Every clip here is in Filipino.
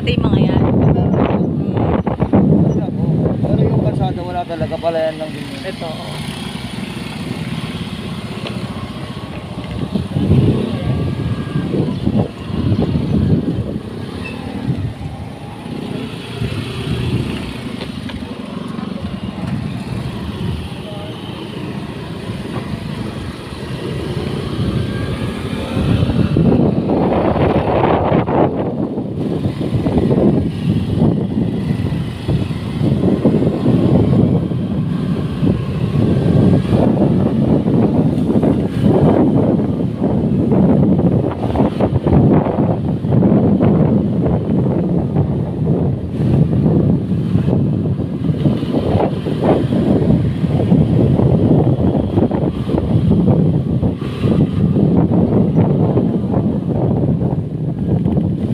dati yung mga yan. Hmm. Wala po. Pero yung kalsada wala talaga. Palayan lang din. yun. Ito.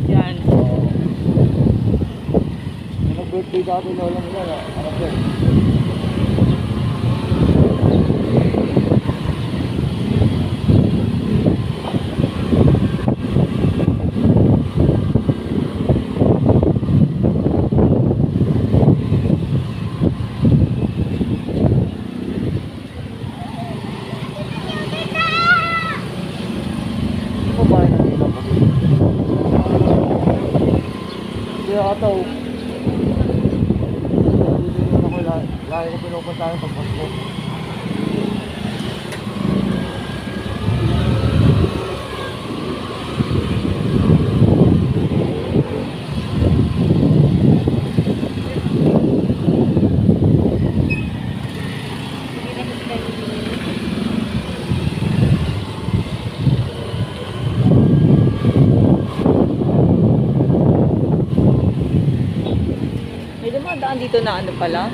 Yan. Yung nag-birthday dati lola nila. Ano po? Hindi po ba yung nandito po? Ata oh. Dito ako la- lagi ko pinupuntahan pag dito na ano pala.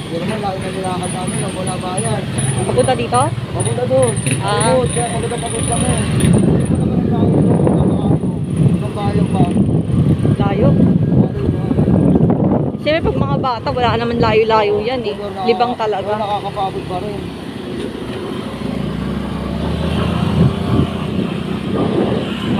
Hindi naman lagi na nilakad namin ang wala bayan. Papunta dito? Papunta doon. Ah. Papunta pagod kami. Hindi naman ang tao doon. Ang bayan pa. Layo. Siyempre pag mga bata, wala naman layo-layo yan eh. Libang talaga. nakakapagod pa rin. Mga, what, nangangalay na ako. Ayan, para naman. Kaya ano lang po pala sa may bayan.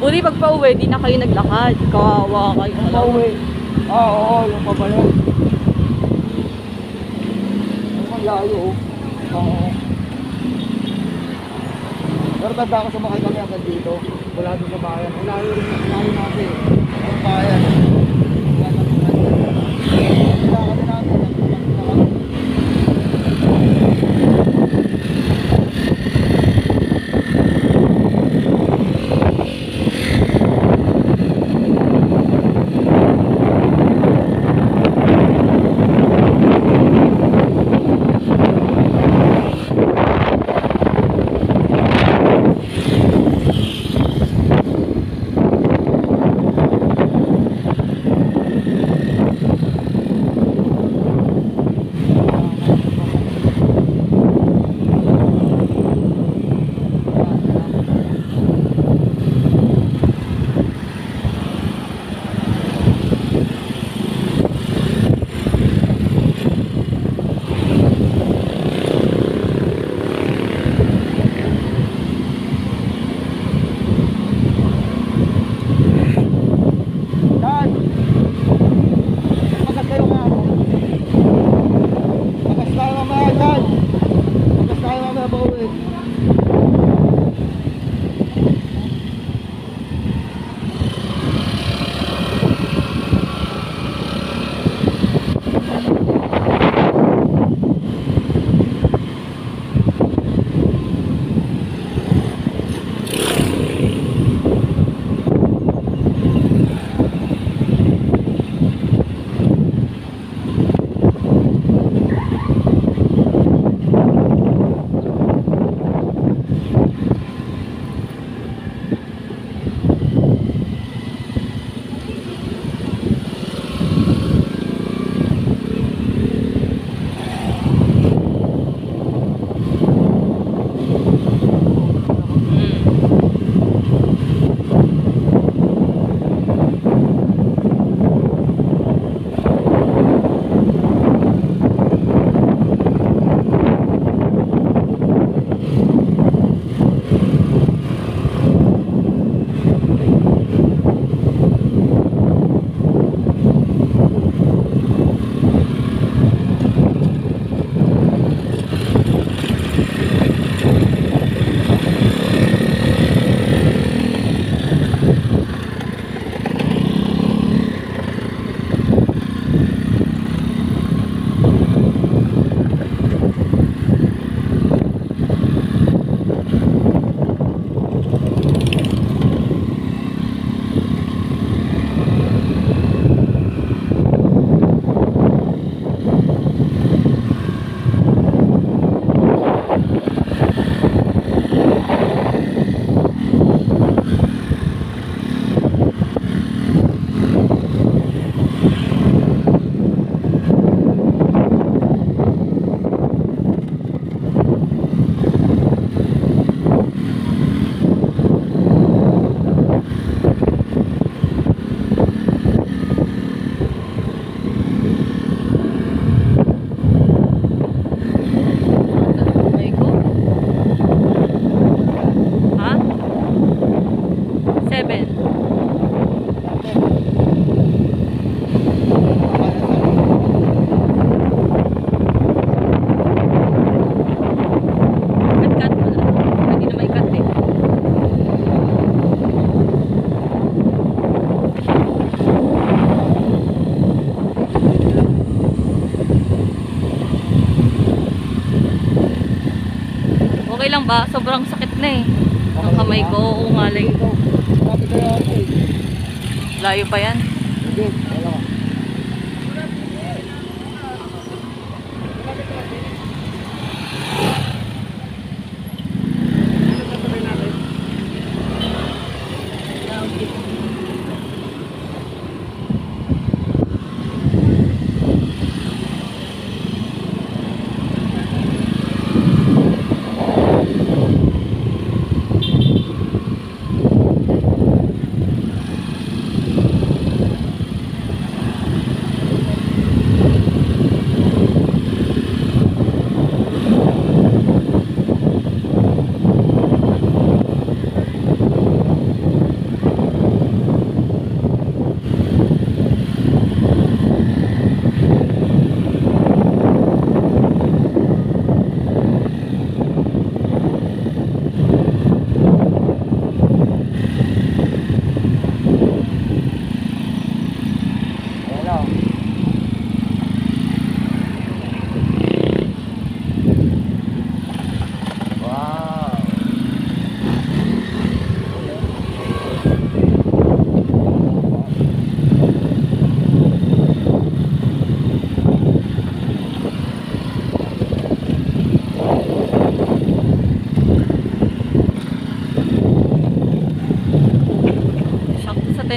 Uli pag pauwi, di na kayo naglakad. Kawawa kayo. Yung pauwi. Ah, oo, yung pabayan. Yung ang layo, oh. Oo. Pero tanda ko sumakay kami agad dito. Wala doon sa bayan. Ang layo rin ang layo natin. Ang bayan. Papel. okay lang ba? Sobrang sakit na eh. Ang kamay ko, diba? ungalay ko. Layo pa yan. Hindi,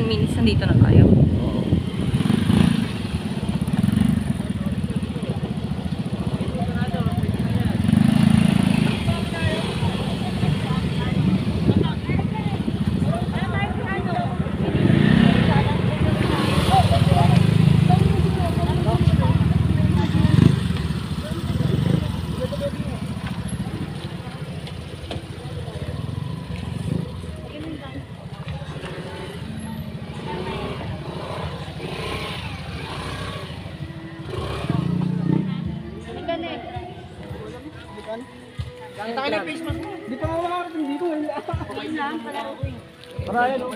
10 minutes, nandito na tayo. Di pa nga makakarating dito. Okay lang, pala ako eh. Maraya no?